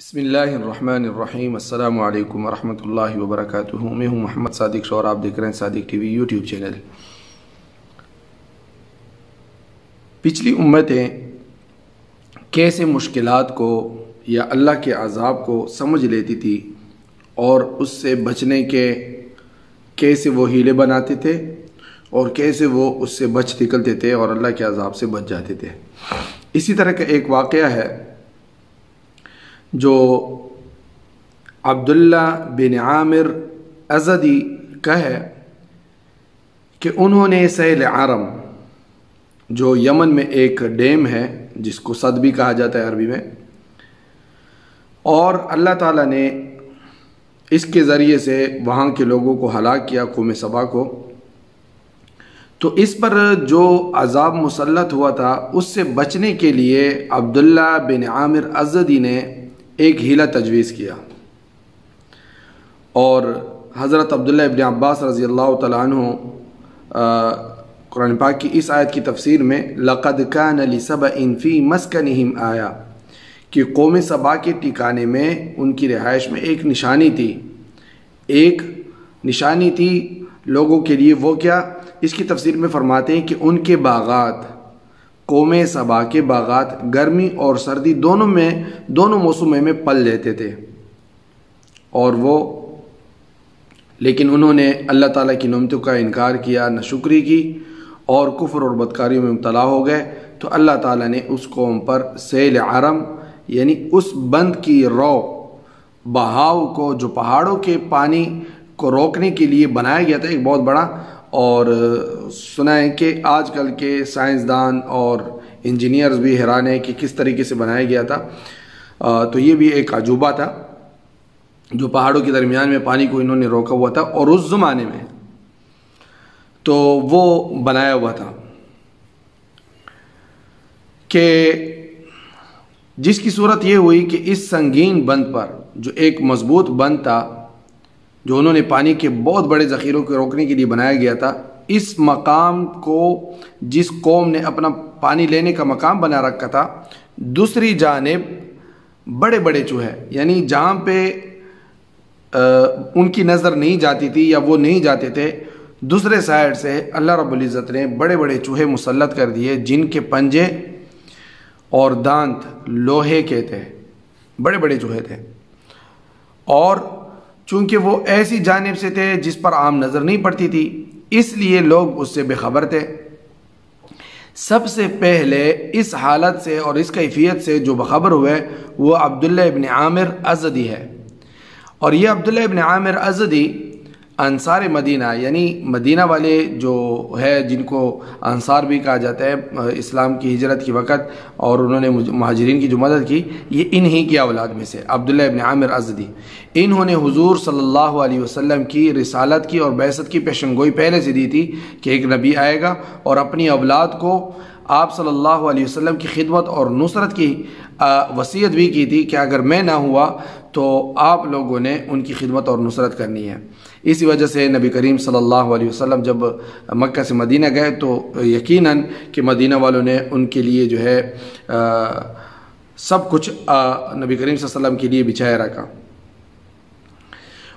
बसमीम अल्लाम वरहमल वर्क मैं हूँ मोहम्मद सादिक और आप देख रहे हैं सादिक टीवी यूट्यूब चैनल पिछली उम्मतें कैसे मुश्किलात को या अल्लाह के अज़ाब को समझ लेती थी और उससे बचने के कैसे वो हीले बनाते थे और कैसे वो उससे बच निकलते थे और अल्लाह के अज़ाब से बच जाते थे। इसी तरह का एक वाक़ है। जो अब्दुल्ला बिन आमिर अजदी का है कि उन्होंने सैल आरम, जो यमन में एक डैम है, जिसको सद भी कहा जाता है अरबी में, और अल्लाह ताला ने इसके ज़रिए से वहाँ के लोगों को हलाक किया, कौम सबा को। तो इस पर जो अजाब मुसलत हुआ था, उससे बचने के लिए अब्दुल्ला बिन आमिर अजदी ने एक हीला तजवीज़ किया। और हज़रत अब्दुल्ला इबन अब्बास रज़ी अल्लाह तु कुरान पाक की इस आयत की तफसीर में, लक़द कान अली सब इनफ़ी मस्कनहिम आया, कि कौम सबा के टिकाने में उनकी रिहाइश में एक निशानी थी। एक निशानी थी लोगों के लिए वो क्या? इसकी तफसीर में फरमाते हैं कि उनके बागात कौम सबा के बागात, गर्मी और सर्दी दोनों में, दोनों मौसमों में पल लेते थे। और वो, लेकिन उन्होंने अल्लाह ताला की नमतों का इनकार किया, न शुक्री की, और कुफर और बदकारियों में मुबला हो गए। तो अल्लाह ताला ने उस कौम पर सेल आरम यानी उस बंद की रो, बहाव को, जो पहाड़ों के पानी को रोकने के लिए बनाया गया था, एक बहुत बड़ा और सुना है कि आजकल के साइंसदान और इंजीनियर्स भी हैरान हैं कि किस तरीके से बनाया गया था। तो ये भी एक अजूबा था, जो पहाड़ों के दरमियान में पानी को इन्होंने रोका हुआ था और उस ज़माने में तो वो बनाया हुआ था कि जिसकी सूरत ये हुई कि इस संगीन बंद पर, जो एक मज़बूत बंद था जो उन्होंने पानी के बहुत बड़े ज़ख़ीरों को रोकने के लिए बनाया गया था इस मकाम को जिस कौम ने अपना पानी लेने का मकाम बना रखा था दूसरी जानब बड़े बड़े चूहे यानी जहाँ पे आ, उनकी नज़र नहीं जाती थी या वो नहीं जाते थे दूसरे साइड से अल्लाह रब्बुल इज़्ज़त ने बड़े बड़े चूहे मुसलत कर दिए जिनके पंजे और दांत लोहे के थे बड़े बड़े चूहे थे। और चूँकि वो ऐसी जानब से थे जिस पर आम नज़र नहीं पड़ती थी, इसलिए लोग उससे बेखबर थे। सबसे पहले इस हालत से और इस कैफियत से जो बखबर हुए, वो अब्दुल्ला इबन आमिर अजदी है। और ये Abdullah ibn Amir Azdi Ansar Medina, यानी मदीना वाले जो है, जिनको अंसार भी कहा जाता है, इस्लाम की हिजरत की वक़्त, और उन्होंने महाजरीन की जो मदद की, ये इन्हीं की औलाद में से अब्दुल्ला इबन आमिर अजदी। इन्होंने हुजूर सल्लल्लाहु अलैहि वसल्लम की रिसालत की और बैसत की पेशन गोई पहले से दी थी कि एक नबी आएगा और अपनी औलाद को आप सल्लल्लाहु अलैहि वसल्लम की खिदमत और नुसरत की वसीयत भी की थी कि अगर मैं ना हुआ तो आप लोगों ने उनकी खिदमत और नुसरत करनी है। इसी वजह से नबी करीम सल्लल्लाहु अलैहि वसल्लम जब मक्का से मदीना गए तो यकीनन कि मदीना वालों ने उनके लिए जो है आ, सब कुछ नबी करीम वसल्लम के लिए बिछाया रखा।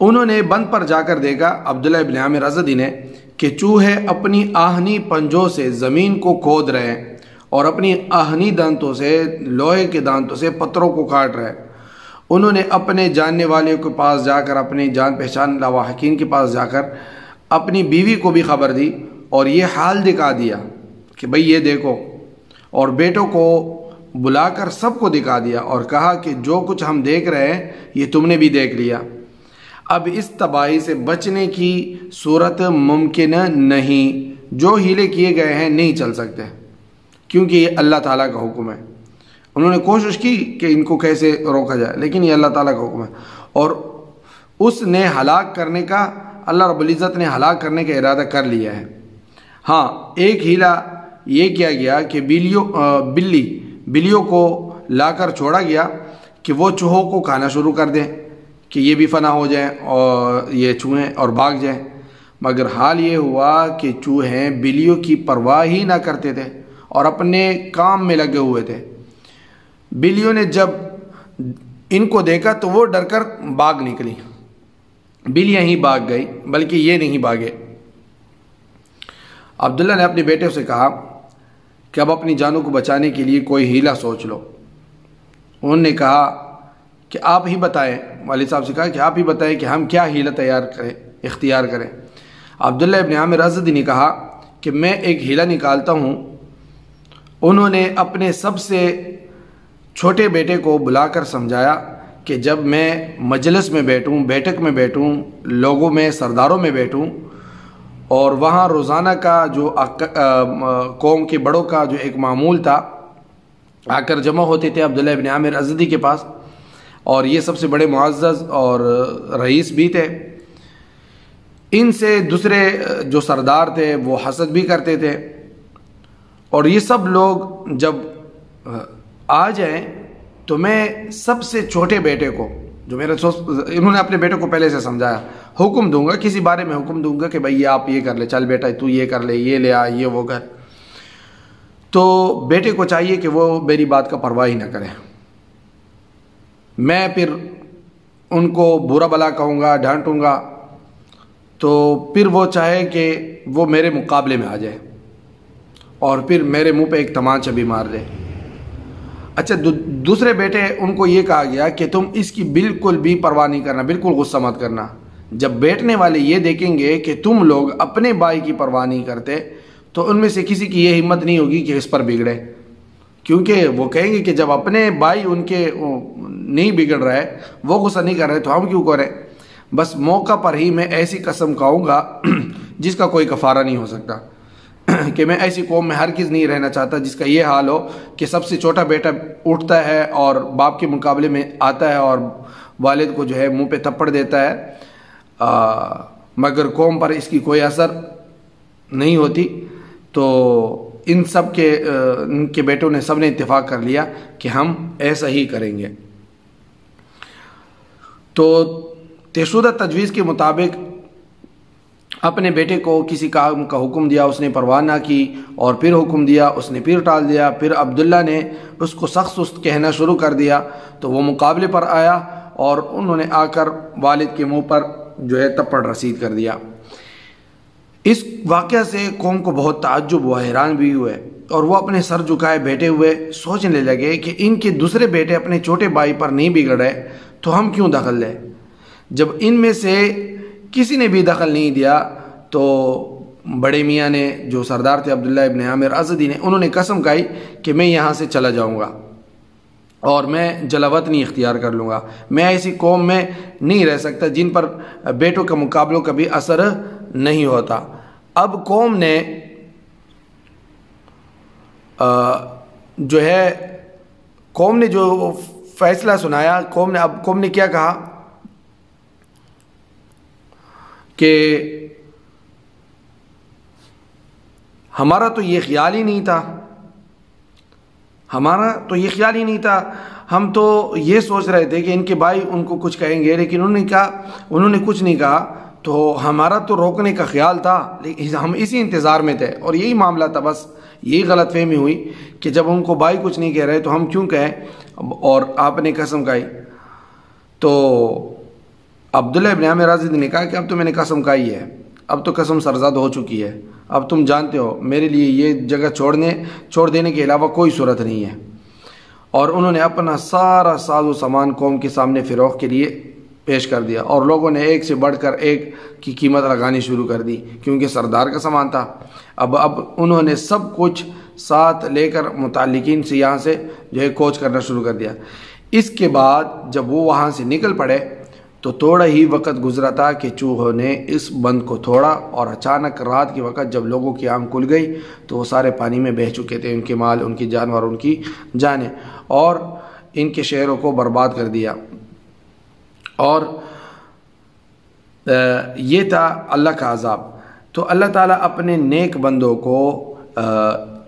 उन्होंने बंद पर जाकर देखा अब्दुल्ला इबन आमिर ने, कि चूहे अपनी आहनी पंजों से ज़मीन को खोद रहे हैं और अपनी आहनी दांतों से, लोहे के दांतों से पत्थरों को काट रहे हैं। उन्होंने अपने जानने वाले के पास जाकर, अपनी जान पहचान लावा हकीम के पास जाकर, अपनी बीवी को भी खबर दी और ये हाल दिखा दिया कि भाई ये देखो, और बेटों को बुलाकर सबको दिखा दिया और कहा कि जो कुछ हम देख रहे हैं, ये तुमने भी देख लिया। अब इस तबाही से बचने की सूरत मुमकिन नहीं। जो हीले किए गए हैं, नहीं चल सकते। क्योंकि ये अल्लाह ताला का हुक्म है। उन्होंने कोशिश की कि इनको कैसे रोका जाए, लेकिन ये अल्लाह ताला का हुक्म है। और उसने हलाक करने का, अल्लाह रबुल्ज़त ने हलाक करने का इरादा कर लिया है। हाँ एक हीला ये किया गया कि बिल्लियों बिल्ली, बिल्लियों को लाकर छोड़ा गया कि वो चूहों को खाना शुरू कर दें। कि ये भी फना हो जाए और ये चूहें और भाग जाएँ। मगर हाल ये हुआ कि चूहे बिलियों की परवाह ही ना करते थे और अपने काम में लगे हुए थे। बिलियों ने जब इनको देखा तो वो डरकर भाग निकली। बिलियाँ ही भाग गई, बल्कि ये नहीं भागे। अब्दुल्ला ने अपने बेटे से कहा कि अब अपनी जानों को बचाने के लिए कोई हीला सोच लो। उन्होंने कहा कि आप ही बताएँ वालिद साहब से कहा कि आप ही बताएँ कि हम क्या हीला तैयार करें, इख्तियार करें। अब्दुल्ला इबन आमिर अजदी ने कहा कि मैं एक हीला निकालता हूँ। उन्होंने अपने सबसे छोटे बेटे को बुलाकर समझाया कि जब मैं मजलिस में बैठूं, बैठक में बैठूं, लोगों में, सरदारों में बैठूं, और वहाँ रोज़ाना का जो कौम के बड़ों का जो एक मामूल था, आकर जमा होते थे अब्दुल्ला इबन आमिर अजदी के पास और ये सबसे बड़े मुआज़ और रईस भी थे। इनसे दूसरे जो सरदार थे, वो हसद भी करते थे। और ये सब लोग जब आ जाएँ तो मैं सबसे छोटे बेटे को, जो मेरे सोच इन्होंने अपने बेटे को पहले से समझाया, हुक्म दूँगा, किसी बारे में हुक्म दूँगा कि भाई ये आप ये कर ले, चल बेटा, तू ये कर ले, ये ले आ, ये वो कर। तो बेटे को चाहिए कि वो मेरी बात का परवाह ही ना करें। मैं फिर उनको बुरा भला कहूँगा डांटूँगा तो फिर वो चाहे कि वो मेरे मुकाबले में आ जाए और फिर मेरे मुँह पे एक तमाचा भी मार दे। अच्छा दू, दूसरे बेटे उनको ये कहा गया कि तुम इसकी बिल्कुल भी परवाह नहीं करना बिल्कुल गुस्सा मत करना। जब बैठने वाले ये देखेंगे कि तुम लोग अपने भाई की परवाह नहीं करते तो उनमें से किसी की ये हिम्मत नहीं होगी कि इस पर बिगड़े। क्योंकि वो कहेंगे कि जब अपने भाई उनके नहीं बिगड़ रहा है वो गुस्सा नहीं कर रहे तो हम क्यों करें? बस मौका पर ही मैं ऐसी कसम खाऊँगा जिसका कोई कफारा नहीं हो सकता। कि मैं ऐसी कौम में हर किस नहीं रहना चाहता जिसका ये हाल हो कि सबसे छोटा बेटा उठता है और बाप के मुकाबले में आता है और वालिद को जो है मुँह पे थप्पड़ देता है। आ, मगर कौम पर इसकी कोई असर नहीं होती। तो इन सब के इनके बेटों ने सबने इतफाक़ कर लिया कि हम ऐसा ही करेंगे। तो तेशुदा तजवीज़ के मुताबिक अपने बेटे को किसी काम का हुक्म दिया, उसने परवाह ना की और फिर हुक्म दिया, उसने फिर टाल दिया, फिर अब्दुल्ला ने उसको सख्त सुस्त कहना शुरू कर दिया तो वो मुकाबले पर आया और उन्होंने आकर वालिद के मुँह पर जो है तप्पड़ रसीद कर दिया। इस वाक़ से कौम को बहुत ताज्जुब हुआ, हैरान भी हुए और वो अपने सर झुकाए बैठे हुए सोचने लगे कि इनके दूसरे बेटे अपने छोटे भाई पर नहीं बिगड़े तो हम क्यों दखल लें? जब इनमें से किसी ने भी दखल नहीं दिया तो बड़े मियाँ ने, जो सरदार थे अब्दुल्ला इबन आमिर अजदी ने, उन्होंने कसम खाई कि मैं यहाँ से चला जाऊँगा। और मैं जलावतनी इख्तियार कर लूँगा। मैं ऐसी कौम में नहीं रह सकता जिन पर बेटों का मुकाबलों का भी असर नहीं होता। अब कौम ने जो है, कौम ने जो फैसला सुनाया। कौम ने अब, कौम ने क्या कहा? कि हमारा तो ये ख्याल ही नहीं था। हमारा तो ये ख्याल ही नहीं था। हम तो ये सोच रहे थे कि इनके भाई उनको कुछ कहेंगे, लेकिन उन्होंने कहा उन्होंने कुछ नहीं कहा। तो हमारा तो रोकने का ख्याल था, लेकिन हम इसी इंतज़ार में थे। और यही मामला था, बस यही गलत फहमी हुई कि जब उनको भाई कुछ नहीं कह रहे तो हम क्यों कहें? और आपने कसम खाई। तो अब्दुल्ला इबन आमिर राजिद ने कहा कि अब तो मैंने कसम खाई है। अब तो कसम सरजद हो चुकी है। अब तुम जानते हो, मेरे लिए ये जगह छोड़ने, छोड़ देने के अलावा कोई सूरत नहीं है। और उन्होंने अपना सारा साजो सामान कौम के सामने फ़िरौख के लिए पेश कर दिया और लोगों ने एक से बढ़कर एक की कीमत लगानी शुरू कर दी, क्योंकि सरदार का सामान था। अब अब उन्होंने सब कुछ साथ लेकर मुतलिन से यहाँ से जो है कोच करना शुरू कर दिया। इसके बाद जब वो वहाँ से निकल पड़े तो थोड़ा ही वक्त गुजरा था कि चूहों ने इस बंद को तोड़ा और अचानक रात के वक्त जब लोगों की आँख खुल गई तो वो सारे पानी में बह चुके थे, उनके माल, उनकी जानवर, उनकी जाने और इनके शहरों को बर्बाद कर दिया। और ये था अल्लाह का अजाब। तो अल्लाह ताला अपने नेक बंदों को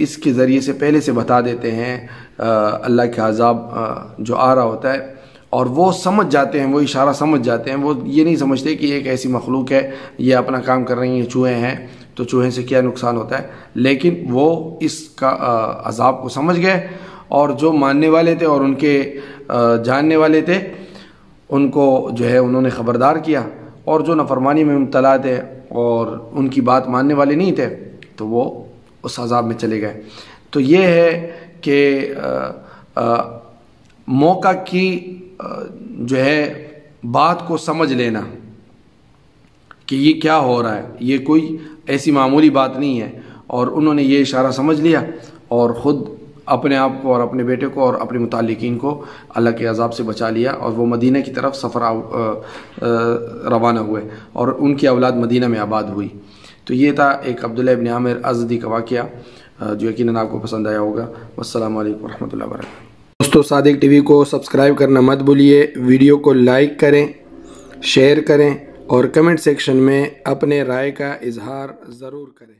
इसके ज़रिए से पहले से बता देते हैं अल्लाह के अजाब जो आ रहा होता है। और वो समझ जाते हैं, वो इशारा समझ जाते हैं। वो ये नहीं समझते कि एक ऐसी मखलूक है, ये अपना काम कर रही हैं चूहे हैं तो चूहे से क्या नुकसान होता है? लेकिन वो इसका अजाब को समझ गए और जो मानने वाले थे और उनके जानने वाले थे, उनको जो है उन्होंने ख़बरदार किया। और जो नफरमानी में मुबतला थे और उनकी बात मानने वाले नहीं थे तो वो उस अजाब में चले गए। तो ये है कि मौका की आ, जो है बात को समझ लेना कि ये क्या हो रहा है। ये कोई ऐसी मामूली बात नहीं है और उन्होंने ये इशारा समझ लिया और ख़ुद अपने आप को और अपने बेटे को और अपने मुतालिकीन को अल्लाह के अजाब से बचा लिया और वो मदीना की तरफ़ सफ़र रवाना हुए और उनकी औलाद मदीना में आबाद हुई। तो ये था एक अब्दुल्ला इबन आमिर अजदी का वाक़ जो यकीन आपको पसंद आया होगा। असल वरहमल वर्क दोस्तों, सादिक टीवी को सब्सक्राइब करना मत भूलिए। वीडियो को लाइक करें, शेयर करें और कमेंट सेक्शन में अपने राय का इजहार ज़रूर करें।